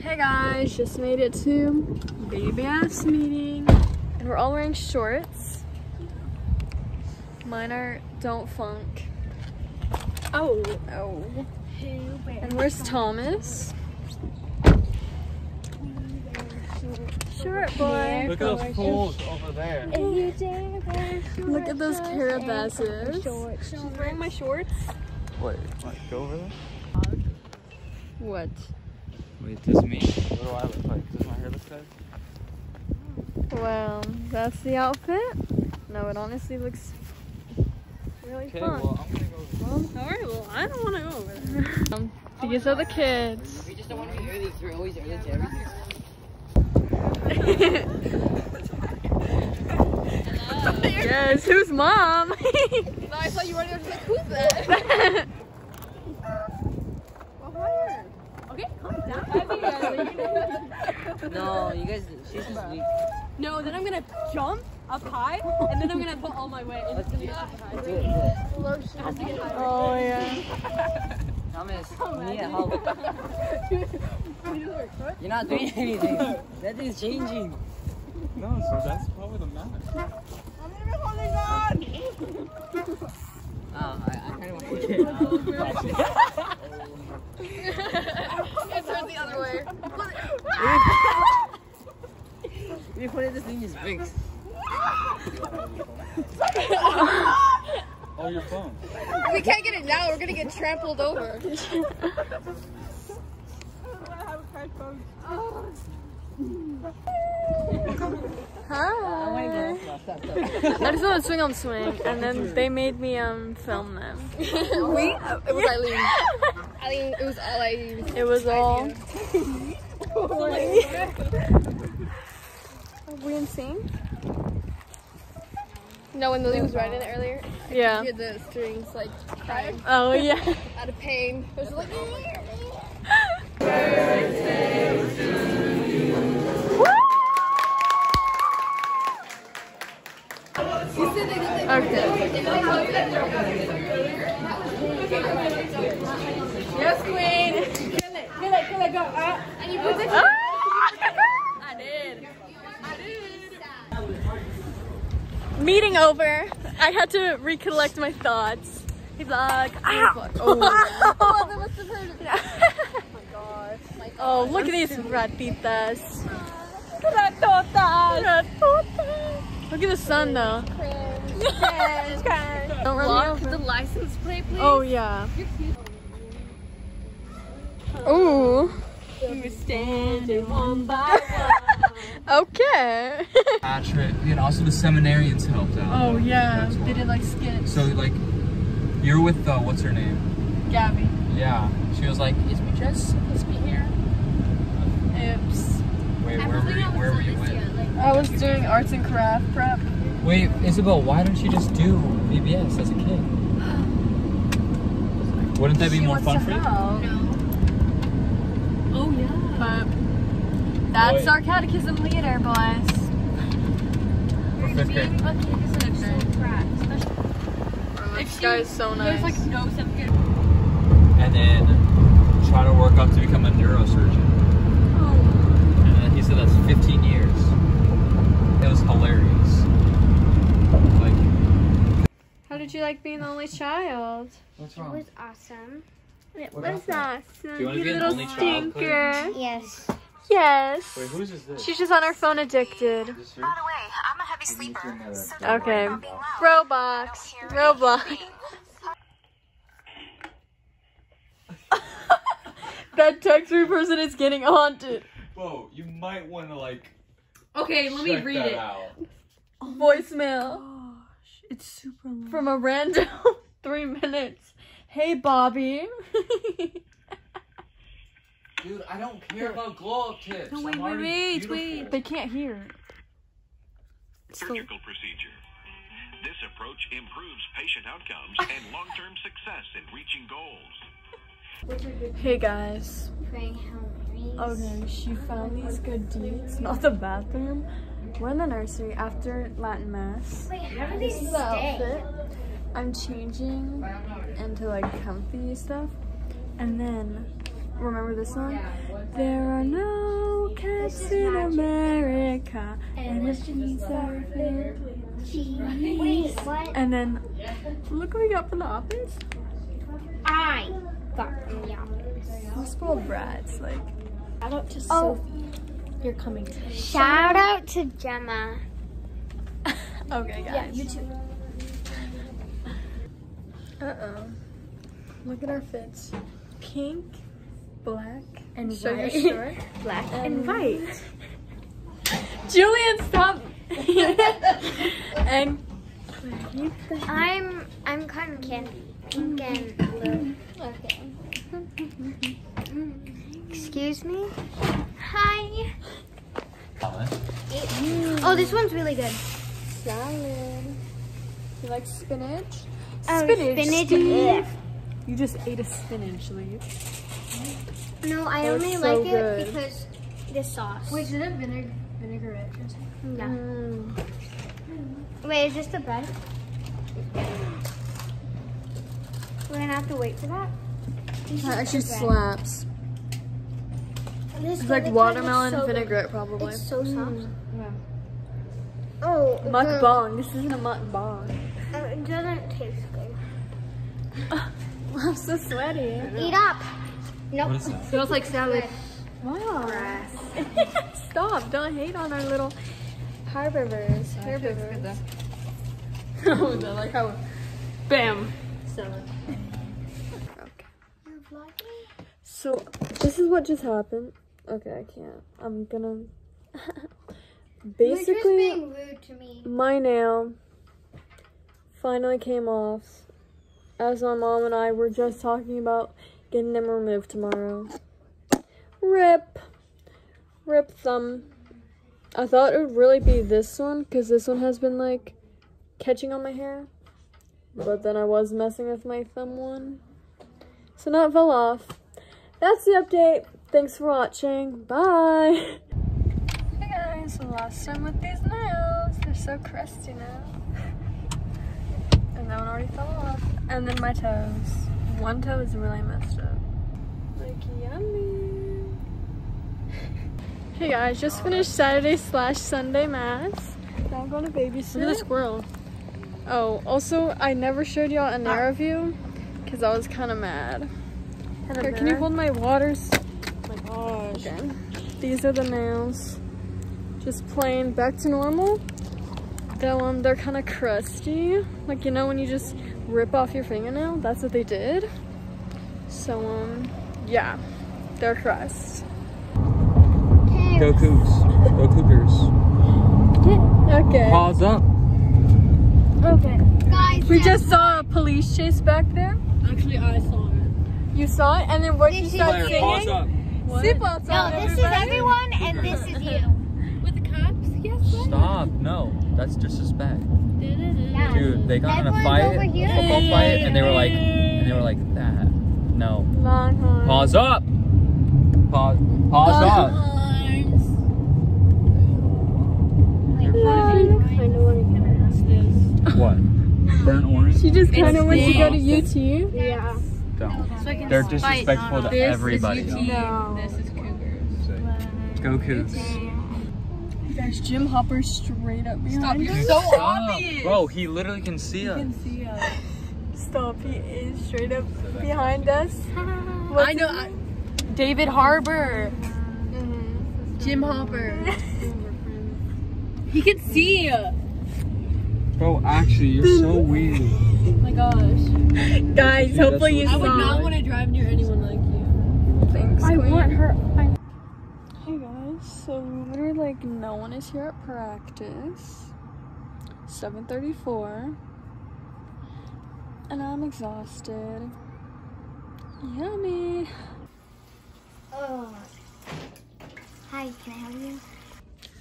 Hey guys, just made it to baby ass meeting and we're all wearing shorts. Mine are don't funk. Oh, oh. And where's Thomas? Short boy. Look at those pools over there. Look at those Carabasses. She's wearing my shorts. Wait, like go over there? What? Wait, this me. What do I look like? Does my hair look good? Well, that's the outfit. No, it honestly looks really Okay, fun. well, I'm gonna go. Alright, well, I don't want to go over there. um, these are the kids. We just don't want to be early because we're always early to everything. yes, who's mom? No, I thought you were going to be like, who's that? okay, calm down. No, you guys, she's sweet. No, then I'm gonna jump up high, and then I'm gonna put all my weight. And it's gonna be up high. Do it, do it. It has to get higher. oh yeah. Thomas, you need help. You're not doing anything. That thing's changing. No, so that's probably the max. Oh, I, I kind of want to get it oh, out. It turns the other way. We put it, this thing just breaks. Oh, your phone. We can't get it now. We're gonna get trampled over. Hi. I just want to swing on swing, and then they made me um film them. we? It was Eileen. Eileen, it was all Eileen. It was all. We in sync? No, when Lily was riding it earlier, Yeah. you hear the strings like crying Oh yeah. out of pain. It was like, mmm. Had to recollect my thoughts. He's like, ah. Oh, that must have hurt. Oh, look at these ratitas. Ratotas. Ratotas. Look at the sun though. Don't over. the license plate, please. Oh yeah. Ooh. standing one by Okay. Patrick, and also the seminarians helped out. oh yeah. That's They did like skits. So like, you're with uh, what's her name? Gabby. Yeah. She was like, "Is we just supposed to be here?" Oops. Wait, where were you? Where were you with? I was doing arts and craft prep. Wait, Isabel, why don't you just do VBS as a kid? Wouldn't that be She more fun to for you? help. Oh, yeah. But that's Wait. our catechism leader, boys. For fifth grade. This guy's so There's nice. like no seventh. And then try to work up to become a neurosurgeon. And then he said that's 15 years. It was hilarious. Like, How did you like being the only child? what's It was awesome. It What was about awesome. Do you wanna you be an little only child, stinker. Yes. Yes. Wait, whose is this? She's just on her phone addicted. Is this yours? By the way, I'm a heavy sleeper, so Okay. worry about being loud. Roblox. I don't hear Roblox. That text-free person is getting haunted. Whoa, you might want to like Okay, let me read it. out. Voicemail. It's super long. From a random three minutes. Hey, Bobby. Dude, I don't care about glow up tips. No, wait, I'm wait, wait, wait. They can't hear. So, Surgical procedure. This approach improves patient outcomes and long-term success in reaching goals. hey guys. Praying Hail Marys. Okay, she found these good deeds. Not the bathroom. We're in the nursery after Latin mass. Wait, how do they This is the stay? outfit. I'm changing into like comfy stuff. And then remember this song? There are no cats in America, and the streets are filled Wait, what? And then, look what we got from the office. I got from the office. We're spoiled brats, like. Shout out to Oh. Sophie. You're coming to Shout out to Gemma. Okay, guys. Yeah, you too. Uh-oh. Look at our fits. Pink, black, And sugar white. short, Black um, and white. Julian, stop. and um, I'm I'm cotton candy. Pink and blue. Okay. Excuse me. Hi. Oh, this one's really good. salad. You like spinach? Oh, Spinach, spinach. Steve. You just ate a spinach leaf. No, I That's only so like good. it because the sauce. Wait, is it vinegar vinaigrette or something? Yeah. Mm. Wait, is this the bread? We're gonna have to wait for that. This That is actually slaps. This It's like watermelon is so good. vinaigrette, probably. It's so soft. Mm. Oh, the- Mukbang. This isn't a mukbang. uh, It doesn't taste good. I'm so sweaty. Eat up. Nope. What is that? Smells like salad. Wow. Stop. Don't hate on our little herbivores. Herbivores. oh, I like how. Bam. Salad. You're vlogging? So, this is what just happened. Okay, I can't. I'm gonna. You're just Basically, being rude to me. my nail finally came off as my mom and I were just talking about getting them removed tomorrow. Rip. Rip thumb. I thought it would really be this one because this one has been like catching on my hair. But then I was messing with my thumb one. So now it fell off. That's the update. Thanks for watching. Bye. Hey guys, last time with these nails. They're so crusty now. And that one already fell off. And then my toes. One toe is really messed up. Like yummy. Hey guys, just finished Saturday slash Sunday mass. Now I'm going to babysit. Look at the squirrel. Oh, also, I never showed y'all a Nara ah. view because I was kind of mad. Here, can you hold my waters? Oh my gosh. Okay. These are the nails. Just plain back to normal. Though um, they're kind of crusty. Like, you know when you just rip off your fingernail? That's what they did. So, um, yeah. They're crust. Go Cougs. Go Cougars. Okay. Pause up. Okay. Guys, We yeah. just saw a police chase back there. Actually, I saw it. You saw it? And then what did you This is start Claire, pause singing? up. Seatbelts No, on, this is everyone, and this is you. With the cops? Yes. Stop. No, that's disrespect. Yeah. Dude, they got in a fight, a here. football fight, and they were like, and they were like that. No. Longhorn. Pause up. Pause. Pause up. kind of want to ask this. What? Burnt orange? She just kind of went to go to It's- UT. Yeah. Don't. So They're disrespectful not to this everybody. Is UT, No. This is Cougars. Go Cougs. Guys, Jim Hopper straight up behind us. So Stop. obvious. Bro, he literally can see us. can see us. Stop, he is straight up behind us. I know. I, David Harbour. Mm-hmm. Jim Hopper. he can see you. Bro, actually, you're so weird. Oh my gosh. Guys, hopefully you that's I would not want to drive near anyone like you. Thanks, I queen. want her. I, Hey guys, so literally like no one is here at practice. 7:34, and I'm exhausted. Yummy. Oh. Hi, can I help you?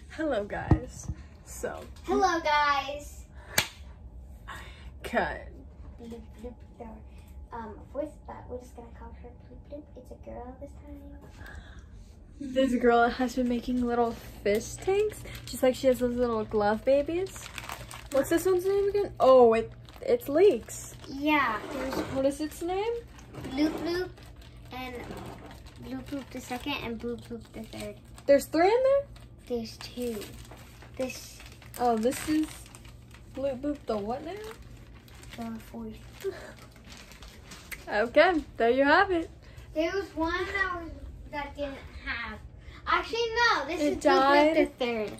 Hello guys. So Hello, guys. cut. Bloop, bloop, there. Um, voice, but we're just gonna call her Bloop Bloop. It's a girl this time. This girl has been making little fish tanks, just like she has those little glove babies. What's this one's name again? Oh, it it's Leaks. Yeah, there's What is its name? Bloop Bloop and Blue Poop the second, and Blue Poop the third. There's three in there? There's two. This Oh, this is Blue Boop the what now? the fourth. Okay, there you have it. There was one that was that didn't have. Actually, no. This It is Blue Poop the third.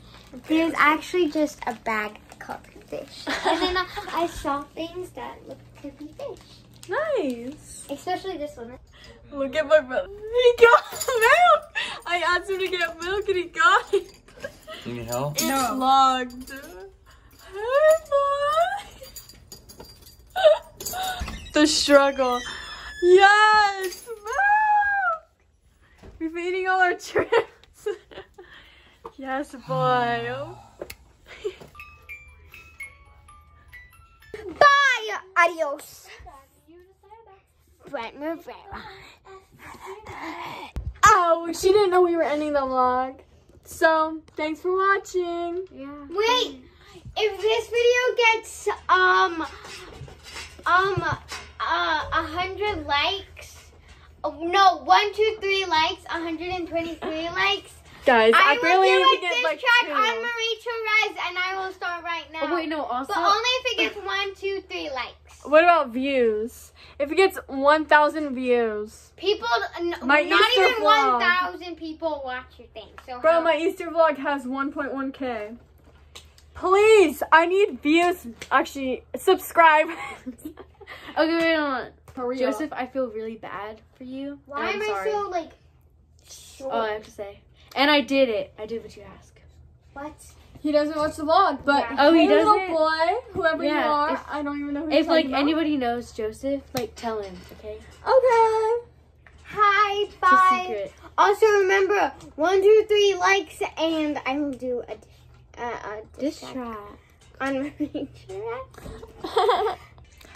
There's actually just a bag called fish, and then I, I saw things that looked to be fish. Nice. Especially this one. Look at my brother. He got milk. I asked him to get milk and he got it. You need help? It's logged. Hi, boy. the struggle. Yes, milk. We're eating all our trips. yes, boy. Bye. Adios. Brent Rivera. Oh, she didn't know we were ending the vlog. So, thanks for watching. Yeah. Wait, if this video gets um um uh a hundred likes, oh, no one two three likes, hundred and twenty three likes. Guys, I, I, will barely do a to get diss like track two. on Marie Therese, and I will start right now. Oh, wait, no, also. But only if it gets one, two, three likes. What about views? If it gets 1,000 views. People, My not Easter even one thousand people watch your thing. So Bro, my Easter vlog has 1.1k. Please, I need views. Actually, subscribe. Okay, wait, no. For real. Joseph, I feel really bad for you. why am I'm I so like short? Oh, I have to say. And I did it. I did what you asked. what? He doesn't watch the vlog, but Yeah. Oh, he hey, little doesn't? boy, whoever you are, if- I don't even know who If like about. anybody knows Joseph, like tell him, okay? Okay. Hi, bye. Also remember, one, two, three likes, and I will do a, dish- uh, a Diss diss track track. on my Therese.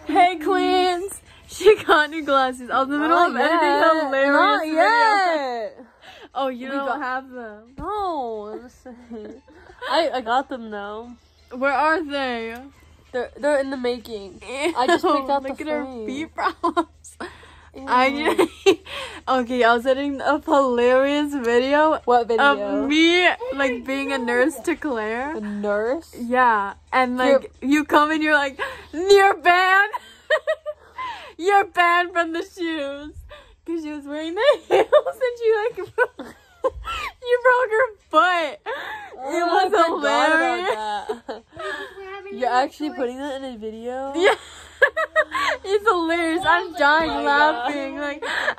hey, Queens. She got new glasses. I was in the middle of editing hilarious Not video. yet. Oh, you We don't got- have them. No. I I got them now. Where are they? They're they're in the making. I just picked out the Look at her frame. feet problems. I mm. just, okay, I was editing a hilarious video What video? of me like being a nurse to Claire. A nurse. Yeah, and like you come and you're like, you're banned. you're banned from the shoes because she was wearing the heels and she like broke, you broke her foot. Oh, it was hilarious. That. You're actually putting that in a video? Yeah. It's hilarious. I'm dying Oh God. laughing. Like,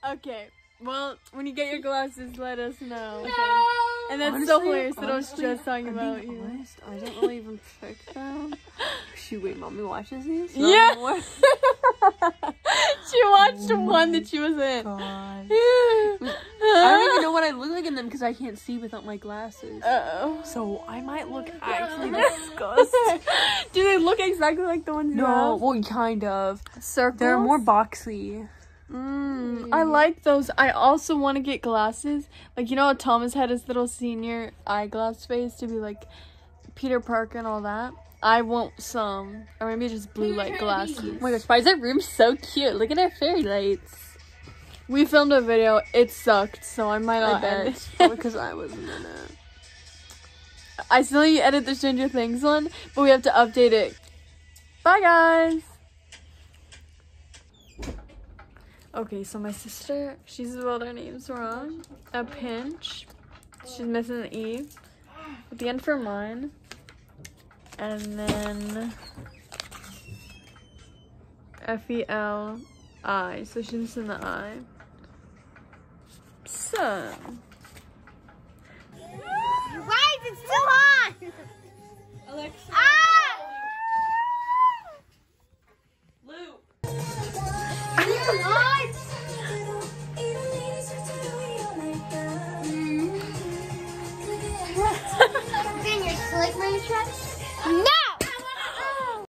ah! okay. Well, when you get your glasses, let us know. And that's so Honestly- hilarious that I was just talking I'm about you. honest, I don't really even pick them. Shoot, wait, mommy watches these? So Yeah. She watched one that she was in. God. I don't even I in them because I can't see without my glasses. Uh-oh. So I might look actually disgusting. Do they look exactly like the ones you No, well, kind of. Circles? They're more boxy. Mm, I like those. I also want to get glasses. Like you know, how Thomas had his little senior eyeglass face to be like Peter Parker and all that. I want some, or maybe just blue light glasses. Oh my gosh, why is that room so cute? Look at our fairy lights. We filmed a video. It sucked, so I might I not bet. edit. Probably because I wasn't in it. I still need to edit the Stranger Things one, but we have to update it. Bye, guys. Okay, so my sister, she spelled her names wrong. A pinch. She's missing the E. At the end for mine. And then F E L I. So she's missing the I. So. Why is it hot? Alexa. Ah!